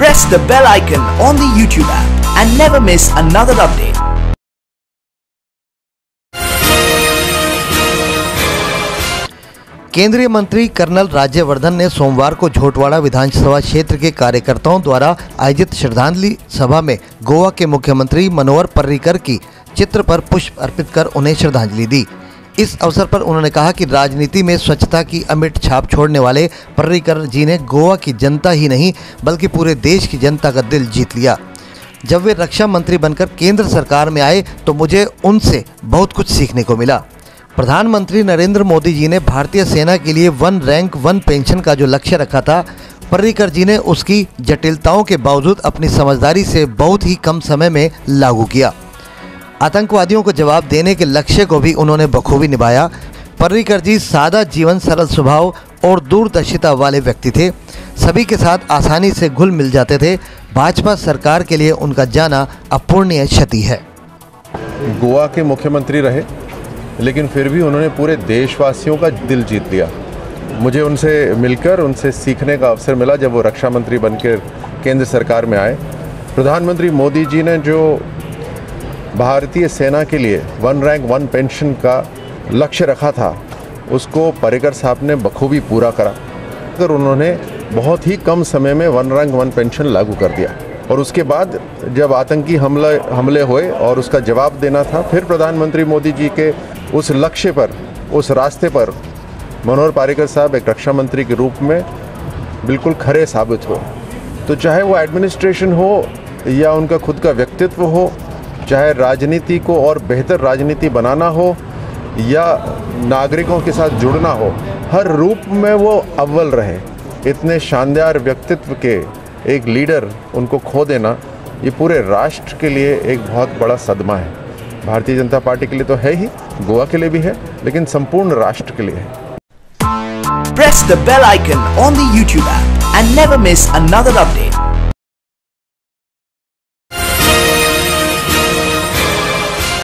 Press the bell icon on the YouTube app and never miss another update. केंद्रीय मंत्री colonel Rajyavardhan ने सोमवार को झोटवाड़ा विधानसभा क्षेत्र के कार्यकर्ताओं द्वारा आयोजित श्रद्धांजलि सभा में गोवा के मुख्यमंत्री मनोहर पर्रिकर की चित्र पर पुष्प अर्पित कर उन्हें श्रद्धांजलि दी इस अवसर पर उन्होंने कहा कि राजनीति में स्वच्छता की अमिट छाप छोड़ने वाले पर्रिकर जी ने गोवा की जनता ही नहीं, बल्कि पूरे देश की जनता का दिल जीत लिया। जब वे रक्षा मंत्री बनकर केंद्र सरकार में आए तो मुझे उनसे बहुत कुछ सीखने को मिला। प्रधानमंत्री नरेंद्र मोदी जी ने भारतीय सेना के लिए वन रैंक, वन पेंशन का जो लक्ष्य रखा था, पर्रिकर जी ने उसकी जटिलताओं के बावजूद अपनी समझदारी से बहुत ही कम समय में लागू किया। आतंकवादियों को जवाब देने के लक्ष्य को भी उन्होंने बखूबी निभाया। पर्रिकर जी सादा जीवन, सरल स्वभाव और दूरदर्शिता वाले व्यक्ति थे। सभी के साथ आसानी से घुल मिल जाते थे। भाजपा सरकार के लिए उनका जाना अपूर्णीय क्षति है। गोवा के मुख्यमंत्री रहे, लेकिन फिर भी उन्होंने पूरे देशवासियों का दिल जीत लिया। मुझे उनसे मिलकर, उनसे सीखने का अवसर मिला जब वो रक्षा मंत्री बनकर केंद्र सरकार में आए। प्रधानमंत्री मोदी जी ने जो भारतीय सेना के लिए वन रैंक, वन पेंशन का लक्ष्य रखा था। उसको पर्रिकर साहब ने बखूबी पूरा करा। अगर उन्होंने बहुत ही कम समय में वन रैंक, वन पेंशन लागू कर दिया। और उसके बाद जब आतंकी हमले हमले हुए और उसका जवाब देना था, फिर प्रधानमंत्री मोदी जी के उस लक्ष्य पर, उस रास्ते पर मनोहर पारिकर साहब एक रक्षा मंत्री के रूप में बिल्कुल खरे साबित हो तो चाहे वो एडमिनिस्ट्रेशन हो या उनका खुद का व्यक्तित्व हो चाहे राजनीति को और बेहतर राजनीति बनाना हो या नागरिकों के साथ जुड़ना हो, हर रूप में वो अव्वल रहे। इतने शानदार व्यक्तित्व के एक लीडर उनको खो देना, ये पूरे राष्ट्र के लिए एक बहुत बड़ा सदमा है। भारतीय जनता पार्टी के लिए तो है ही, गोवा के लिए भी है, लेकिन संपूर्ण राष्ट्र के लिए है। The bell icon on the YouTube app and never miss another update.